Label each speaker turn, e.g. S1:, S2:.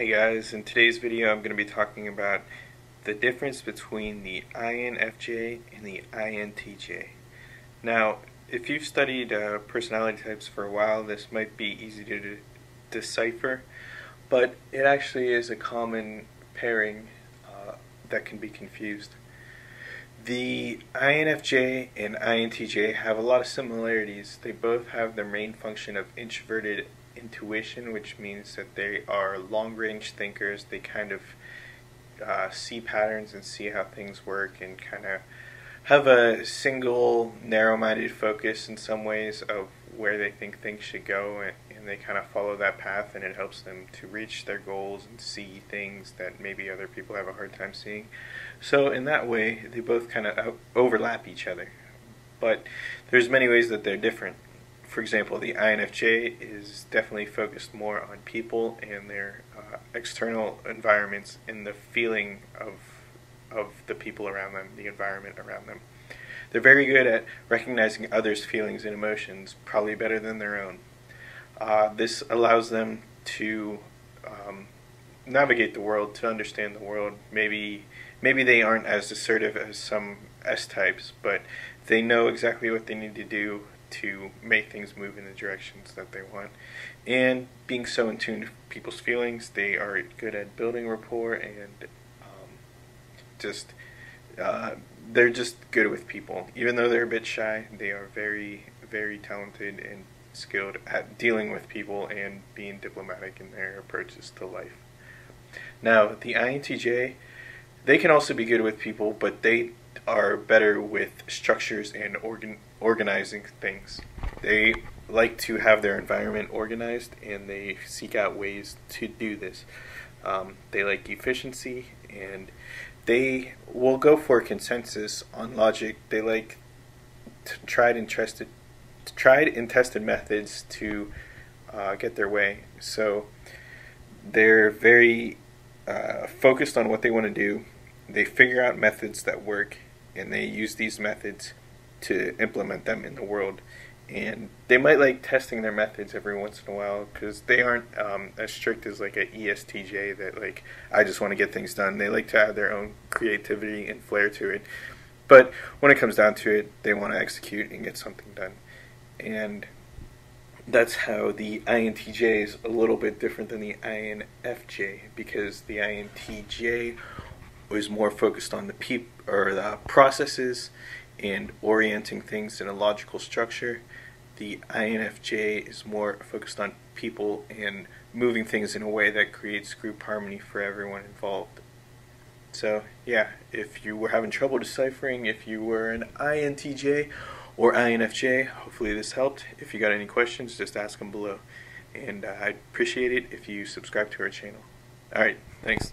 S1: Hey guys, in today's video I'm going to be talking about the difference between the INFJ and the INTJ. Now, if you've studied uh, personality types for a while, this might be easy to de decipher, but it actually is a common pairing uh, that can be confused. The INFJ and INTJ have a lot of similarities. They both have their main function of introverted intuition, which means that they are long range thinkers. They kind of uh, see patterns and see how things work and kind of have a single narrow minded focus in some ways of where they think things should go and, and they kind of follow that path and it helps them to reach their goals and see things that maybe other people have a hard time seeing. So in that way, they both kind of overlap each other. But there's many ways that they're different for example, the INFJ is definitely focused more on people and their uh, external environments and the feeling of of the people around them, the environment around them. They're very good at recognizing others' feelings and emotions, probably better than their own. Uh, this allows them to um, navigate the world, to understand the world. Maybe maybe they aren't as assertive as some S types, but they know exactly what they need to do to make things move in the directions that they want. And being so in tune to people's feelings, they are good at building rapport and um, just uh, they're just good with people. Even though they're a bit shy, they are very, very talented and skilled at dealing with people and being diplomatic in their approaches to life. Now, the INTJ, they can also be good with people, but they are better with structures and organ organizing things. They like to have their environment organized and they seek out ways to do this. Um, they like efficiency and they will go for consensus on logic. They like tried and trusted, tried and tested methods to uh, get their way. So they're very uh, focused on what they want to do. They figure out methods that work and they use these methods to implement them in the world. And they might like testing their methods every once in a while because they aren't um, as strict as like a ESTJ that like I just want to get things done. They like to have their own creativity and flair to it. But when it comes down to it, they want to execute and get something done. And that's how the INTJ is a little bit different than the INFJ because the INTJ is more focused on the peop or the processes and orienting things in a logical structure. The INFJ is more focused on people and moving things in a way that creates group harmony for everyone involved. So, yeah, if you were having trouble deciphering if you were an INTJ or INFJ, hopefully this helped. If you got any questions, just ask them below. And uh, I'd appreciate it if you subscribe to our channel. Alright, thanks.